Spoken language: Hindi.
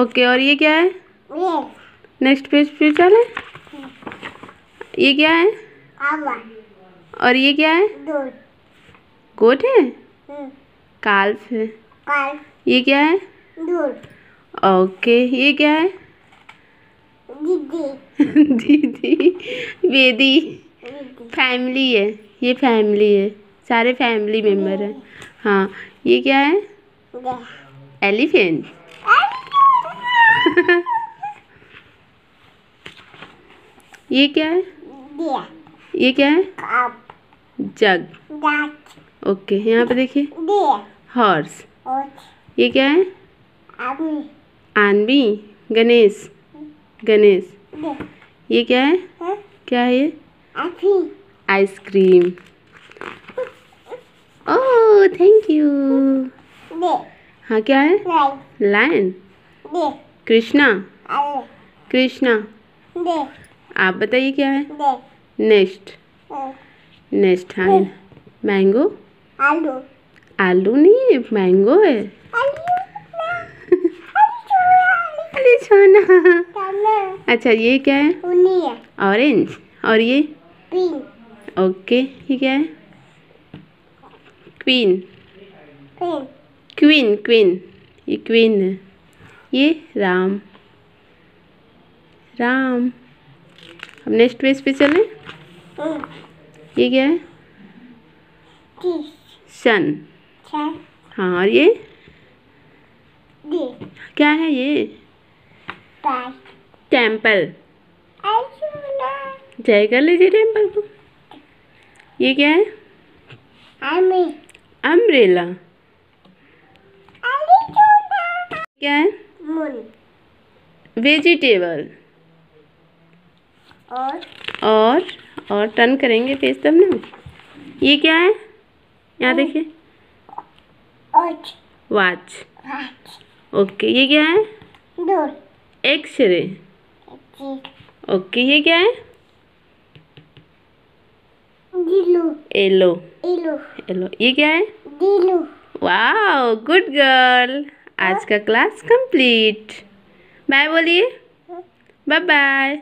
ओके और ये क्या है? नेक्स्ट पेज पे चले? ये क्या है? और ये क्या है? गोट है? काल्फ है. ये क्या है? ओके ये क्या है? दीदी दीदी बेदी फैमिली है. ये फैमिली है. सारे फैमिली मेंबर हैं. हाँ ये क्या है? एलिफेंट ये क्या है? ये क्या है? जग ओके यहाँ पे देखिए. हॉर्स ये क्या है? आनवी गणेश गणेश ये क्या है? क्या है ये? आइसक्रीम ओह थैंक यू हाँ क्या है? लाइन कृष्णा. कृष्णा. आप बताइए क्या है? नेक्स्ट. हाँ, नेक्स्ट हाँ मैंगो? आलू. आलू नहीं है मैंगो है। अरे अच्छा ये क्या है? ऑरेंज। और ये? ओके ये क्या है? क्वीन। क्वीन क्वीन ये क्वीन है. ये राम राम अब नेक्स्ट पेज पे चलें? हम्म, ये क्या है? सन हाँ और ये? क्या है ये? टेंपल जय कर लीजिए टेंपल को. ये क्या है? अम्ब्रेला क्या है? मुन वेजिटेबल और? और और टर्न करेंगे पेज तब ना? ये क्या है? यहाँ देखिए। वॉच ओके ये क्या है? एक्सरे ओके ये क्या है? येलो येलो ये क्या है? वाओ गुड गर्ल आज का क्लास कंप्लीट बाय बोलिए. Bye bye